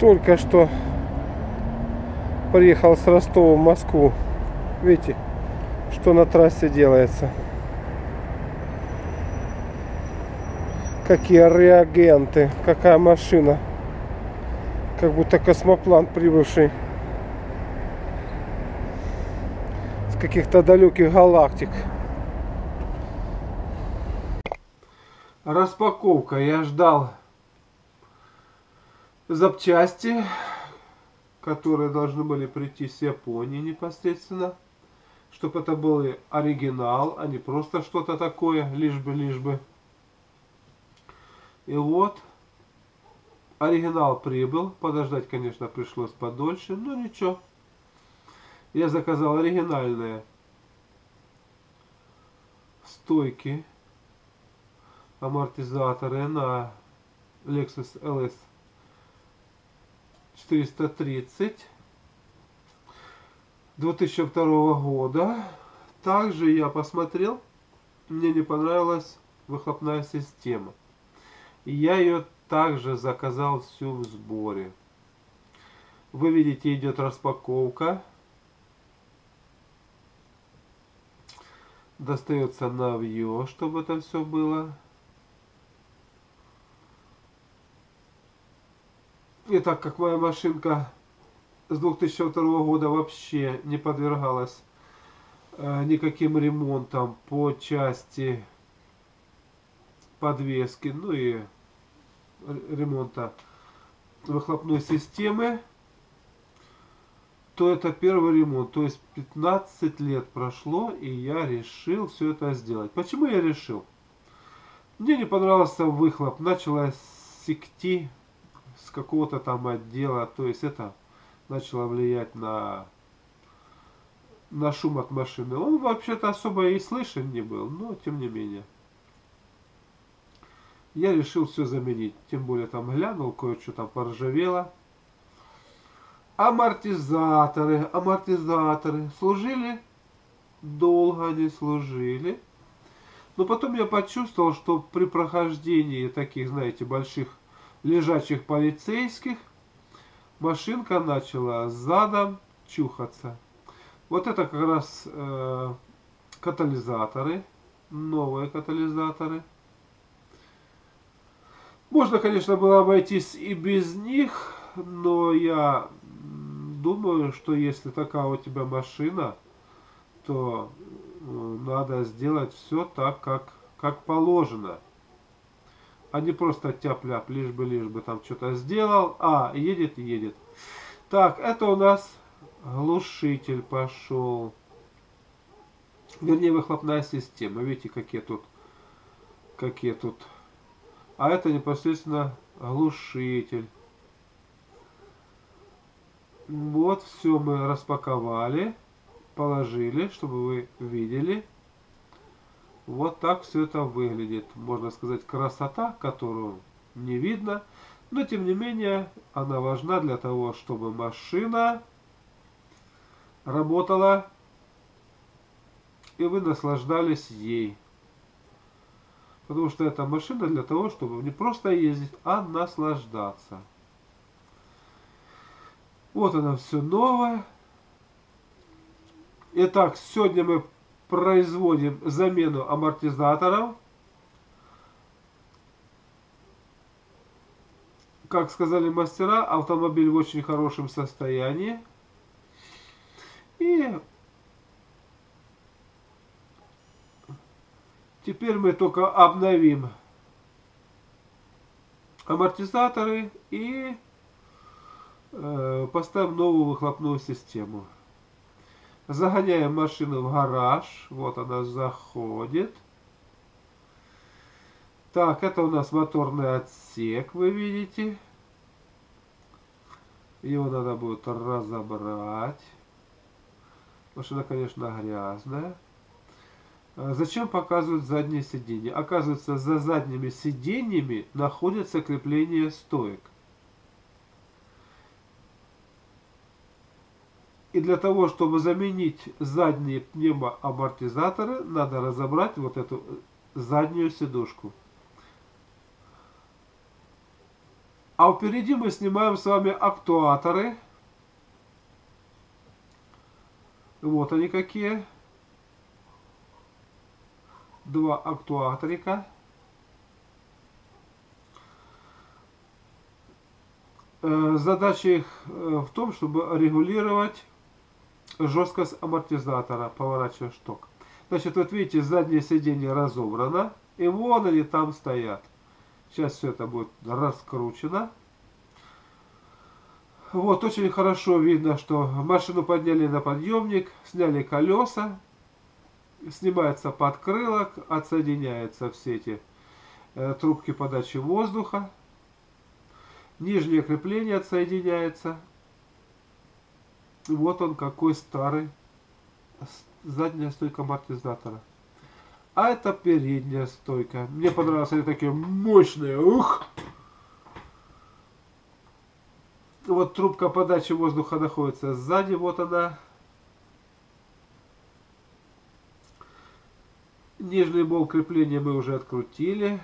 Только что приехал с Ростова в Москву. Видите, что на трассе делается. Какие реагенты, какая машина. Как будто космоплан прибывший с каких-то далеких галактик. Распаковка. Я ждал запчасти, которые должны были прийти с Японии непосредственно. Чтобы это был оригинал, а не просто что-то такое, лишь бы, лишь бы. И вот, оригинал прибыл. Подождать, конечно, пришлось подольше, но ничего. Я заказал оригинальные стойки, амортизаторы на Lexus LS 430 2002 года. Также я посмотрел, мне не понравилась выхлопная система. И я ее также заказал всю в сборе. Вы видите, идет распаковка. Достается навье, чтобы это все было. И так как моя машинка с 2002 года вообще не подвергалась э, никаким ремонтам по части подвески, ну и ремонта выхлопной системы, то это первый ремонт. То есть 15 лет прошло, и я решил все это сделать. Почему я решил? Мне не понравился выхлоп, начала секти с какого-то там отдела, то есть это начало влиять на, на шум от машины. Он вообще-то особо и слышен не был, но тем не менее. Я решил все заменить, тем более там глянул, кое-что там поржавело. Амортизаторы, амортизаторы служили, долго они служили. Но потом я почувствовал, что при прохождении таких, знаете, больших лежачих полицейских, машинка начала задом чухаться. Вот это как раз э, катализаторы, новые катализаторы. Можно, конечно, было обойтись и без них, но я думаю, что если такая у тебя машина, то э, надо сделать все так, как, как положено а не просто тяп-ляп, лишь бы, лишь бы там что-то сделал. А, едет, едет. Так, это у нас глушитель пошел. Вернее, выхлопная система. Видите, какие тут, какие тут. А это непосредственно глушитель. Вот, все мы распаковали, положили, чтобы вы видели. Вот так все это выглядит. Можно сказать, красота, которую не видно. Но, тем не менее, она важна для того, чтобы машина работала, и вы наслаждались ей. Потому что эта машина для того, чтобы не просто ездить, а наслаждаться. Вот она все новое. Итак, сегодня мы производим замену амортизаторов. Как сказали мастера, автомобиль в очень хорошем состоянии. И теперь мы только обновим амортизаторы и э, поставим новую выхлопную систему. Загоняем машину в гараж. Вот она заходит. Так, это у нас моторный отсек, вы видите. Его надо будет разобрать. Машина, конечно, грязная. А зачем показывают задние сиденья? Оказывается, за задними сиденьями находится крепление стоек. И для того, чтобы заменить задние пневмоамортизаторы, надо разобрать вот эту заднюю сидушку. А впереди мы снимаем с вами актуаторы. Вот они какие. Два актуаторика. Э, задача их э, в том, чтобы регулировать жесткость амортизатора, поворачивая шток. Значит, вот видите, заднее сиденье разобрано, и вон они там стоят. Сейчас все это будет раскручено. Вот, очень хорошо видно, что машину подняли на подъемник, сняли колеса, снимается подкрылок, отсоединяются все эти э, трубки подачи воздуха. Нижнее крепление отсоединяется. Вот он какой старый. Задняя стойка амортизатора. А это передняя стойка. Мне понравились они такие мощные. Ух! Вот трубка подачи воздуха находится сзади. Вот она. Нижний болт крепления мы уже открутили.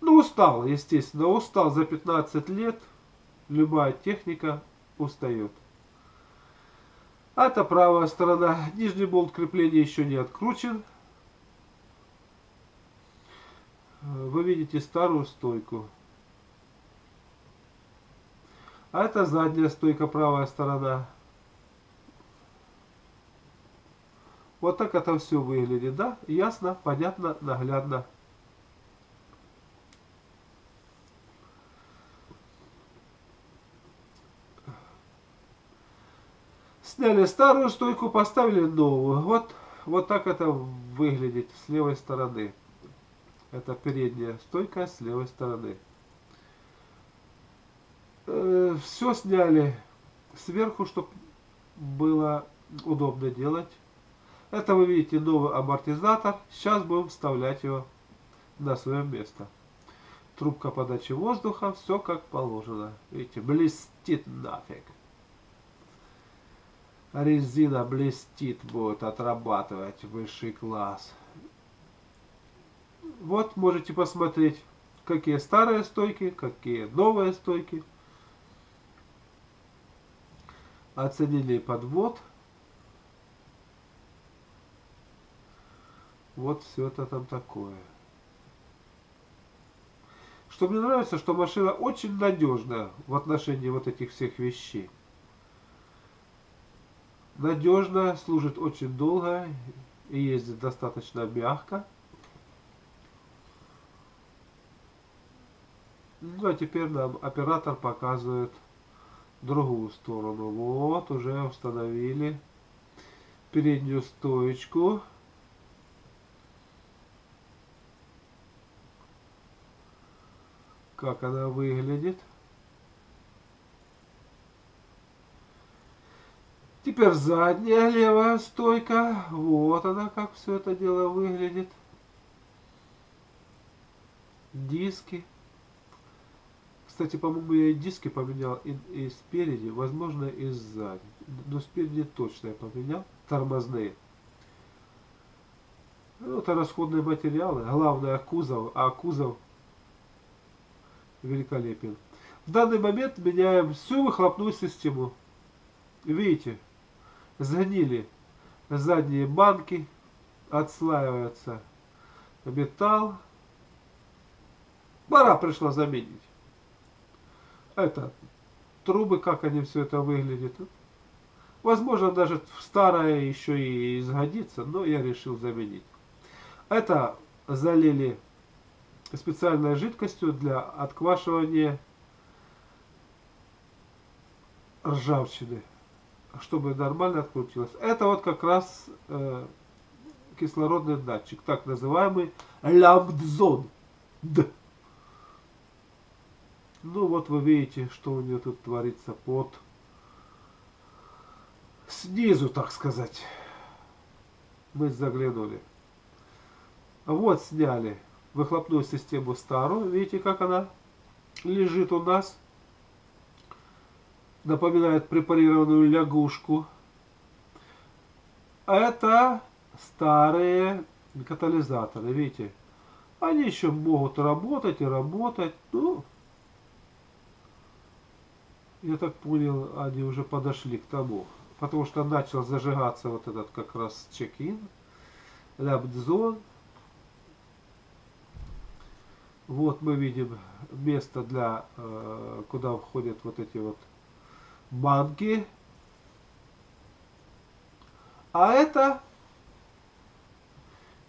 Ну, устал, естественно, устал за 15 лет. Любая техника устает. А это правая сторона. Нижний болт крепления еще не откручен. Вы видите старую стойку. А это задняя стойка, правая сторона. Вот так это все выглядит, да? Ясно, понятно, наглядно. Сняли старую стойку, поставили новую. Вот, вот так это выглядит с левой стороны. Это передняя стойка с левой стороны. Э, все сняли сверху, чтобы было удобно делать. Это вы видите новый амортизатор. Сейчас будем вставлять его на свое место. Трубка подачи воздуха, все как положено. Видите, блестит нафиг резина блестит, будет отрабатывать высший класс. Вот можете посмотреть, какие старые стойки, какие новые стойки. Оценили подвод. Вот все это там такое. Что мне нравится, что машина очень надежная в отношении вот этих всех вещей надежно, служит очень долго и ездит достаточно мягко. Ну а теперь нам оператор показывает другую сторону. Вот, уже установили переднюю стоечку. Как она выглядит. Теперь задняя левая стойка. Вот она, как все это дело выглядит. Диски. Кстати, по-моему, я и диски поменял и, и спереди, возможно, и сзади. Но спереди точно я поменял. Тормозные. Ну, это расходные материалы. Главное кузов, а кузов великолепен. В данный момент меняем всю выхлопную систему. Видите, сгнили задние банки, отслаивается металл. Пора пришла заменить. Это трубы, как они все это выглядит. Возможно, даже старое еще и изгодится, но я решил заменить. Это залили специальной жидкостью для отквашивания ржавчины чтобы нормально открутилось. Это вот как раз э, кислородный датчик, так называемый лямбдзон. Д. Ну вот вы видите, что у нее тут творится под снизу, так сказать. Мы заглянули. Вот сняли выхлопную систему старую. Видите, как она лежит у нас напоминает препарированную лягушку. Это старые катализаторы, видите? Они еще могут работать и работать. Ну, я так понял, они уже подошли к тому. Потому что начал зажигаться вот этот как раз чек-ин, ляпдзон. Вот мы видим место для, э, куда входят вот эти вот банки. А это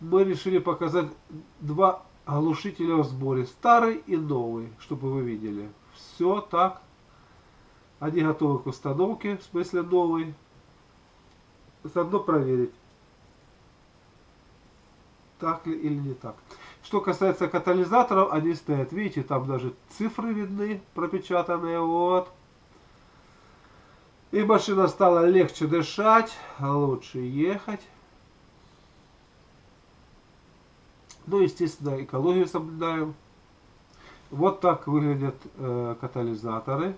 мы решили показать два глушителя в сборе. Старый и новый, чтобы вы видели. Все так. Они готовы к установке, в смысле новый. Заодно проверить, так ли или не так. Что касается катализаторов, они стоят, видите, там даже цифры видны, пропечатанные, вот. И машина стала легче дышать, лучше ехать. Ну, естественно, экологию соблюдаем. Вот так выглядят э, катализаторы.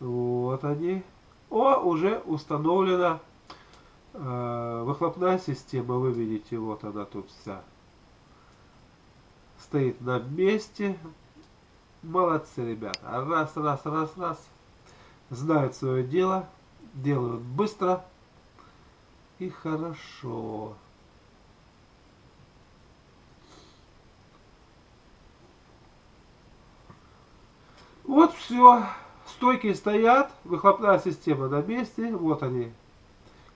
Вот они. О, уже установлена э, выхлопная система. Вы видите, вот она тут вся. Стоит на месте. Молодцы, ребята. Раз, раз, раз, раз. Знают свое дело. Делают быстро и хорошо. Вот все. Стойки стоят, выхлопная система на месте. Вот они.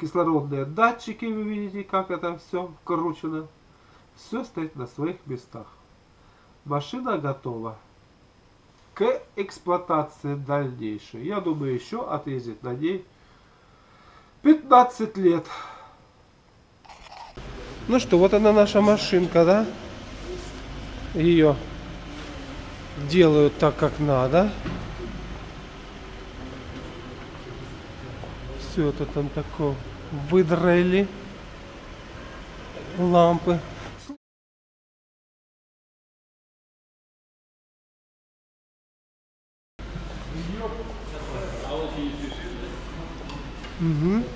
Кислородные датчики, вы видите, как это все вкручено. Все стоит на своих местах. Машина готова к эксплуатации дальнейшей. Я думаю, еще отъездит на ней 15 лет. Ну что, вот она наша машинка, да? Ее делают так, как надо. Все это там такое выдраили лампы. Mm-hmm.